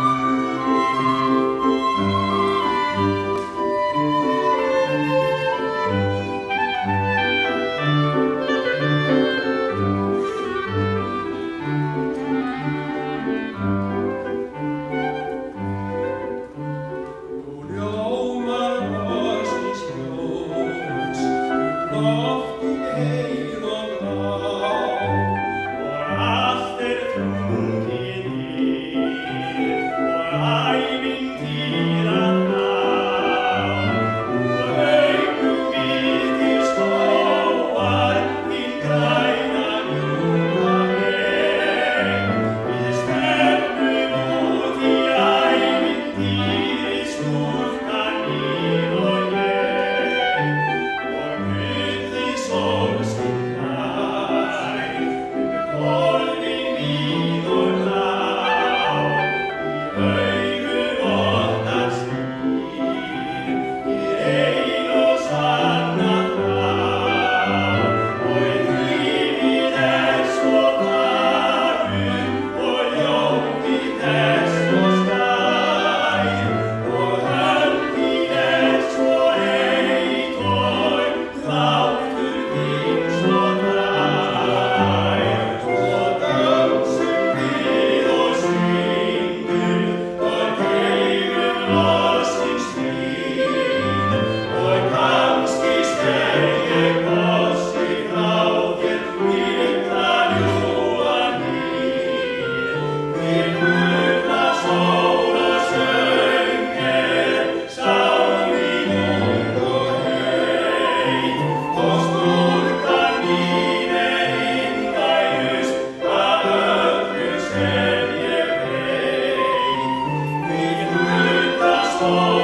Música soul.